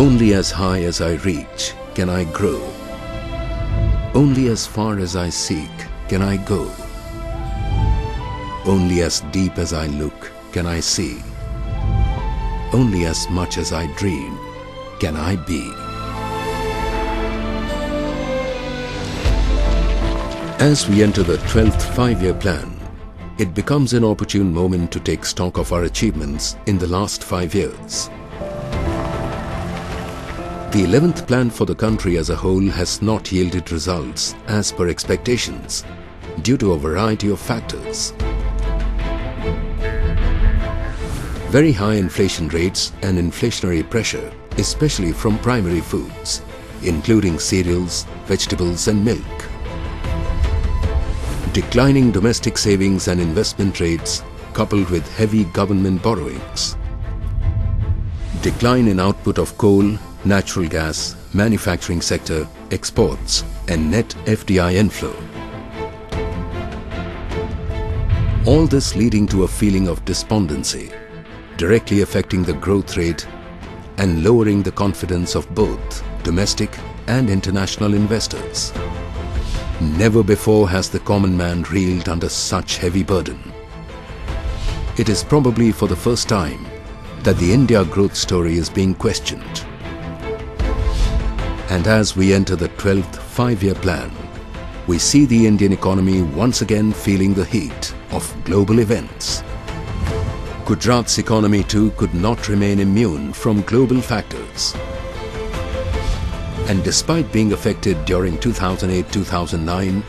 Only as high as I reach can I grow. Only as far as I seek can I go. Only as deep as I look can I see. Only as much as I dream can I be. As we enter the 12th five-year plan, it becomes an opportune moment to take stock of our achievements in the last five years. The 11th plan for the country as a whole has not yielded results as per expectations due to a variety of factors. Very high inflation rates and inflationary pressure, especially from primary foods, including cereals, vegetables and milk. Declining domestic savings and investment rates coupled with heavy government borrowings. Decline in output of coal, natural gas, manufacturing sector, exports and net FDI inflow. All this leading to a feeling of despondency, directly affecting the growth rate and lowering the confidence of both domestic and international investors. Never before has the common man reeled under such heavy burden. It is probably for the first time that the India growth story is being questioned. And as we enter the 12th five-year plan, we see the Indian economy once again feeling the heat of global events. Gujarat's economy too could not remain immune from global factors. And despite being affected during 2008-2009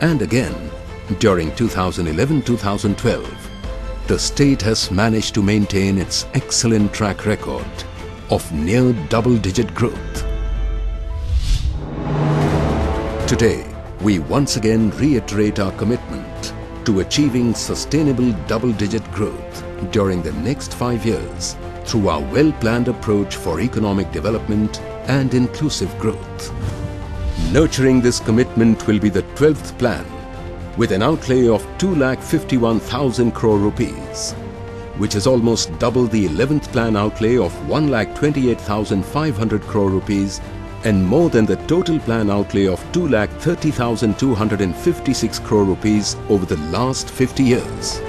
and again during 2011-2012, the state has managed to maintain its excellent track record of near double-digit growth. Today, we once again reiterate our commitment to achieving sustainable double-digit growth during the next five years through our well-planned approach for economic development and inclusive growth. Nurturing this commitment will be the 12th plan with an outlay of 2,51,000 crore rupees, which is almost double the 11th plan outlay of 1,28,500 crore rupees and more than the total plan outlay of 2,30,256 crore rupees over the last 50 years.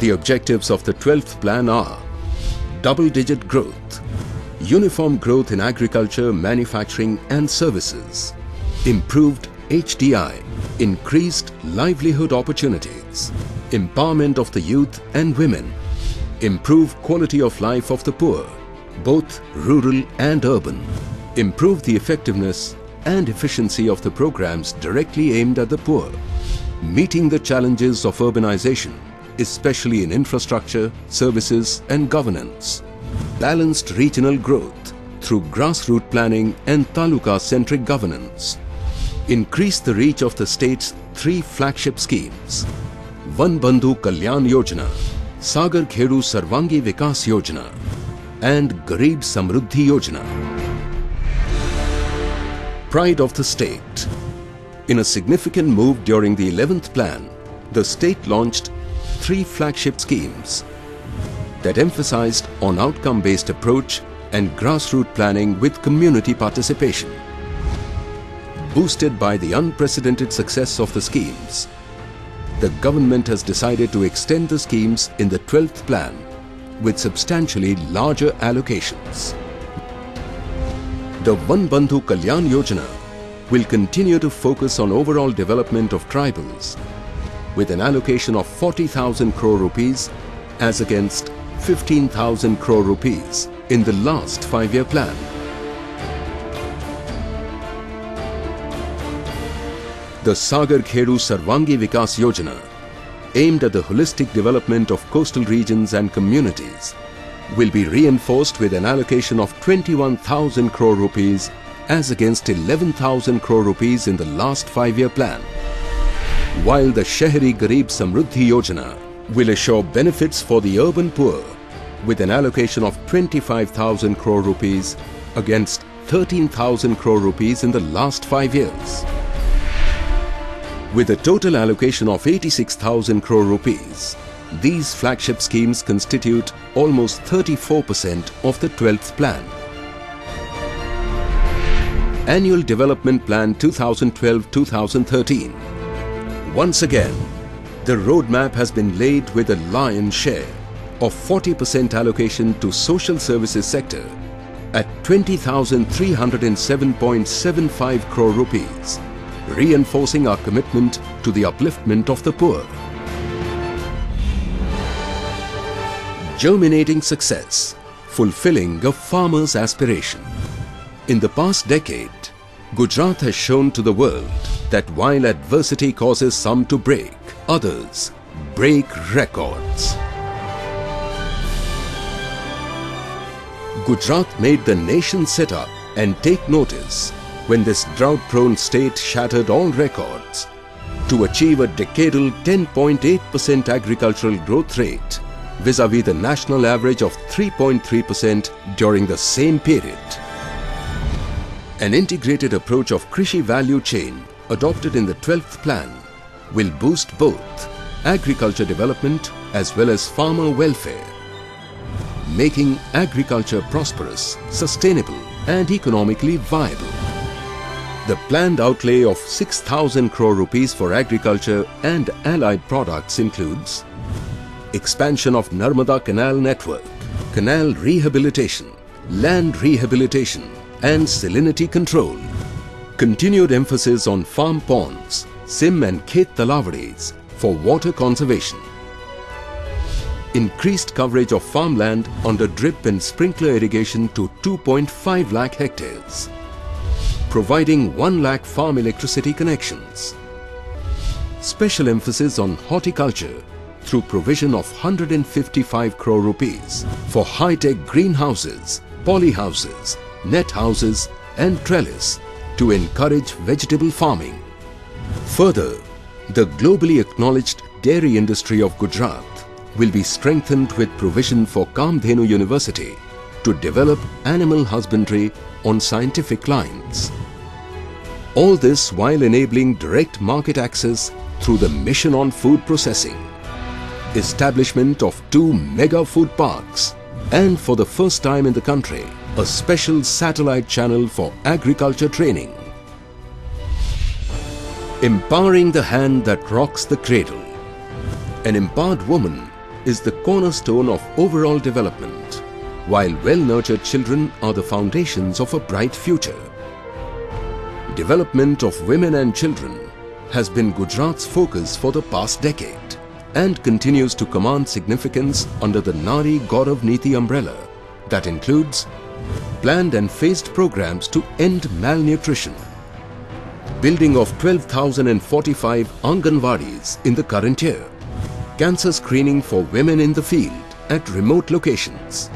The objectives of the 12th plan are double-digit growth, uniform growth in agriculture, manufacturing and services, improved HDI, increased livelihood opportunities, empowerment of the youth and women, improve quality of life of the poor, both rural and urban, improve the effectiveness and efficiency of the programs directly aimed at the poor, meeting the challenges of urbanization, especially in infrastructure, services and governance, balanced regional growth through grassroots planning and taluka-centric governance, increase the reach of the state's three flagship schemes, Van Bandhu Kalyan Yojana, Sagar Khedu Sarvangi Vikas Yojana and Garib Samruddhi Yojana. Pride of the state. In a significant move during the 11th plan, the state launched three flagship schemes that emphasized on outcome-based approach and grassroots planning with community participation. Boosted by the unprecedented success of the schemes, the government has decided to extend the schemes in the 12th plan with substantially larger allocations. The Van Bandhu Kalyan Yojana will continue to focus on overall development of tribals with an allocation of 40,000 crore rupees as against 15,000 crore rupees in the last five-year plan. The Sagar Khedu Sarvangi Vikas Yojana, aimed at the holistic development of coastal regions and communities, will be reinforced with an allocation of 21,000 crore rupees as against 11,000 crore rupees in the last five-year plan. While the Shahri Garib Samruddhi Yojana will assure benefits for the urban poor with an allocation of 25,000 crore rupees against 13,000 crore rupees in the last five years. With a total allocation of 86,000 crore rupees, These flagship schemes constitute almost 34% of the 12th plan. Annual Development Plan 2012-2013. Once again, the roadmap has been laid with a lion's share of 40% allocation to social services sector at 20,307.75 crore rupees, reinforcing our commitment to the upliftment of the poor. Germinating success, fulfilling a farmer's aspiration. In the past decade, Gujarat has shown to the world that while adversity causes some to break, others break records. Gujarat made the nation sit up and take notice when this drought-prone state shattered all records to achieve a decadal 10.8% agricultural growth rate vis-à-vis the national average of 3.3% during the same period. An integrated approach of Krishi value chain adopted in the 12th plan will boost both agriculture development as well as farmer welfare, making agriculture prosperous, sustainable and economically viable. The planned outlay of 6,000 crore rupees for agriculture and allied products includes expansion of Narmada Canal network, canal rehabilitation, land rehabilitation and salinity control. Continued emphasis on farm ponds, sim and khet talavades for water conservation. Increased coverage of farmland under drip and sprinkler irrigation to 2.5 lakh hectares. Providing 1 lakh farm electricity connections. Special emphasis on horticulture through provision of 155 crore rupees for high-tech greenhouses, polyhouses, net houses and trellis to encourage vegetable farming. Further, the globally acknowledged dairy industry of Gujarat will be strengthened with provision for Kamdhenu University to develop animal husbandry on scientific lines. All this while enabling direct market access through the Mission on Food Processing, establishment of two mega food parks and for the first time in the country, a special satellite channel for agriculture training. Empowering the hand that rocks the cradle. An empowered woman is the cornerstone of overall development, while well-nurtured children are the foundations of a bright future. Development of women and children has been Gujarat's focus for the past decade and continues to command significance under the Nari Gaurav Niti umbrella that includes planned and phased programs to end malnutrition, building of 12,045 Anganwadis in the current year, cancer screening for women in the field at remote locations,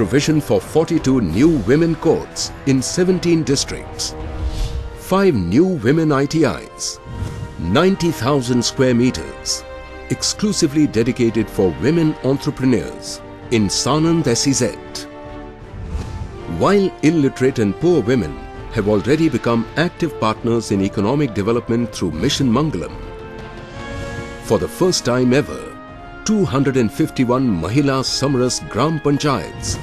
provision for 42 new women courts in 17 districts, 5 new women ITIs, 90,000 square meters, exclusively dedicated for women entrepreneurs in Sanand SEZ. While illiterate and poor women have already become active partners in economic development through Mission Mangalam, for the first time ever, 251 Mahila Samras Gram Panchayats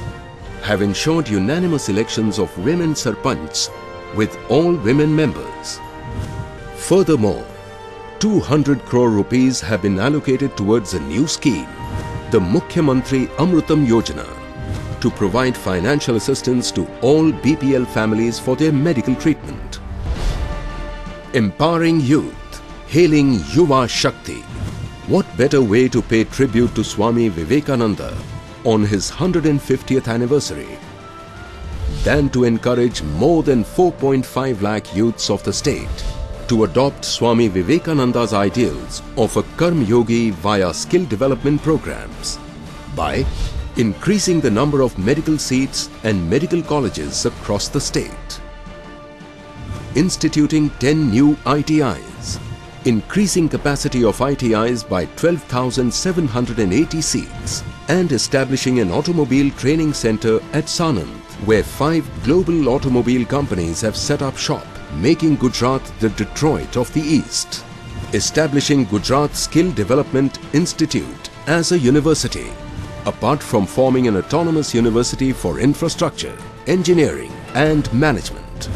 have ensured unanimous elections of women sarpanchs with all women members. Furthermore, 200 crore rupees have been allocated towards a new scheme, the Mukhyamantri Amrutam Yojana, to provide financial assistance to all BPL families for their medical treatment. Empowering youth, hailing Yuva Shakti. What better way to pay tribute to Swami Vivekananda on his 150th anniversary than to encourage more than 4.5 lakh youths of the state to adopt Swami Vivekananda's ideals of a Karma Yogi via skill development programs by increasing the number of medical seats and medical colleges across the state, instituting 10 new ITIs, increasing capacity of ITIs by 12,780 seats and establishing an automobile training center at Sanand where five global automobile companies have set up shop making Gujarat the Detroit of the East. Establishing Gujarat Skill Development Institute as a university, apart from forming an autonomous university for infrastructure, engineering and management.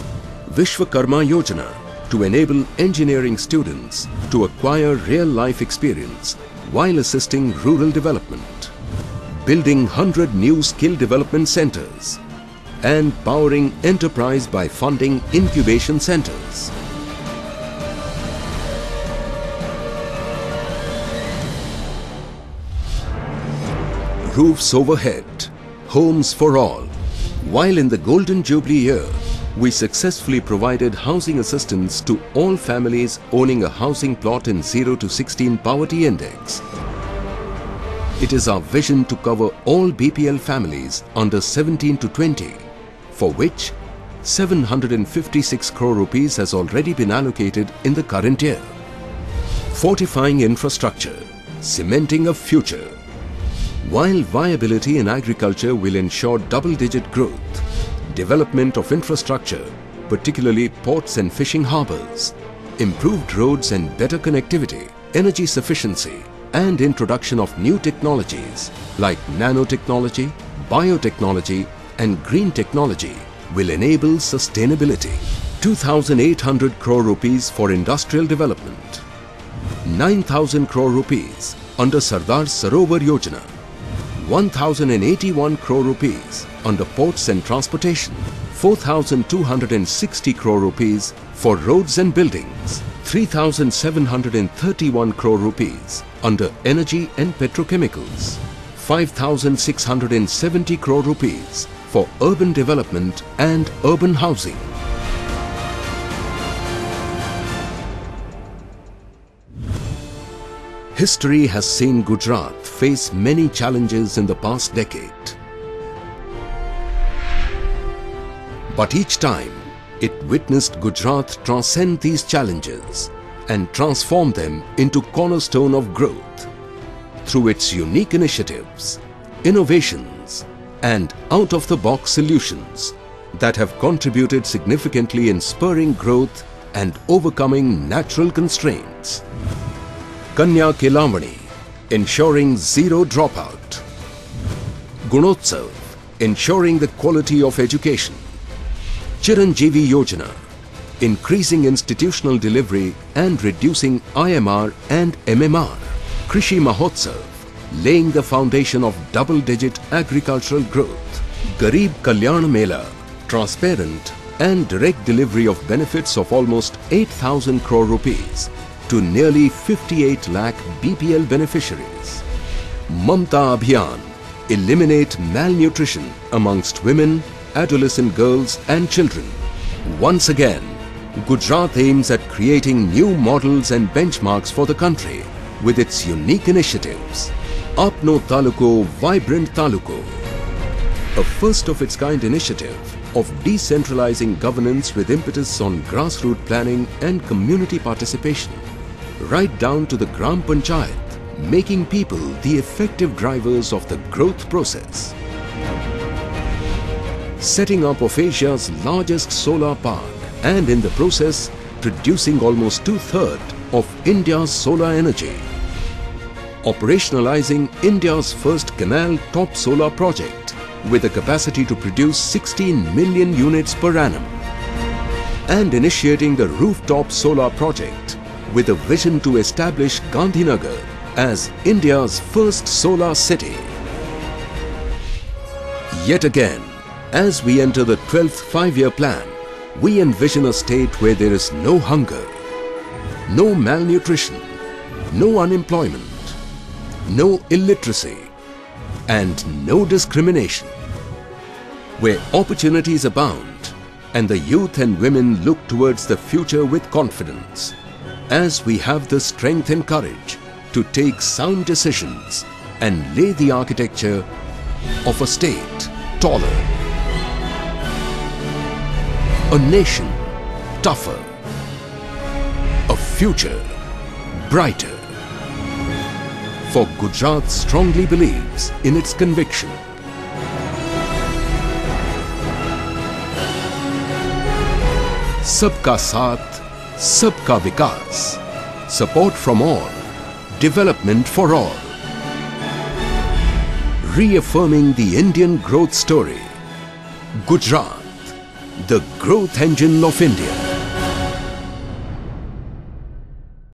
Vishwakarma Yojana to enable engineering students to acquire real-life experience while assisting rural development. Building 100 new skill development centers and powering enterprise by funding incubation centers. Roofs overhead, homes for all. While in the Golden Jubilee year, we successfully provided housing assistance to all families owning a housing plot in 0 to 16 poverty index. It is our vision to cover all BPL families under 17 to 20, for which 756 crore rupees has already been allocated in the current year. Fortifying infrastructure, cementing a future. While viability in agriculture will ensure double-digit growth, development of infrastructure, particularly ports and fishing harbours, improved roads and better connectivity, energy sufficiency and introduction of new technologies like nanotechnology, biotechnology and green technology will enable sustainability. 2,800 crore rupees for industrial development, 9,000 crore rupees under Sardar Sarovar Yojana 1081 crore rupees under ports and transportation, 4260 crore rupees for roads and buildings, 3731 crore rupees under energy and petrochemicals, 5670 crore rupees for urban development and urban housing. History has seen Gujarat face many challenges in the past decade. But each time, it witnessed Gujarat transcend these challenges and transform them into cornerstone of growth through its unique initiatives, innovations and out-of-the-box solutions that have contributed significantly in spurring growth and overcoming natural constraints. Kanya Kelavani, ensuring zero dropout. Gunotsav, ensuring the quality of education. Chiranjeevi Yojana, increasing institutional delivery and reducing IMR and MMR. Krishi Mahotsav, laying the foundation of double-digit agricultural growth. Garib Kalyan Mela, transparent and direct delivery of benefits of almost 8,000 crore rupees to nearly 58 lakh BPL beneficiaries. Mamta Abhiyan, eliminate malnutrition amongst women, adolescent girls and children. Once again, Gujarat aims at creating new models and benchmarks for the country with its unique initiatives. Apno Taluko Vibrant Taluko, a first of its kind initiative of decentralizing governance with impetus on grassroots planning and community participation, right down to the Gram Panchayat, making people the effective drivers of the growth process. Setting up of Asia's largest solar park and in the process producing almost two-thirds of India's solar energy. Operationalizing India's first canal top solar project with a capacity to produce 16 million units per annum. And initiating the rooftop solar project with a vision to establish Gandhinagar as India's first solar city. Yet again, as we enter the 12th five-year plan, we envision a state where there is no hunger, no malnutrition, no unemployment, no illiteracy and no discrimination. Where opportunities abound and the youth and women look towards the future with confidence as we have the strength and courage to take sound decisions and lay the architecture of a state taller, a nation tougher, a future brighter. For Gujarat strongly believes in its conviction. Sabka Saath, सबका विकास support from all development for all reaffirming the Indian growth story. Gujarat, the growth engine of India.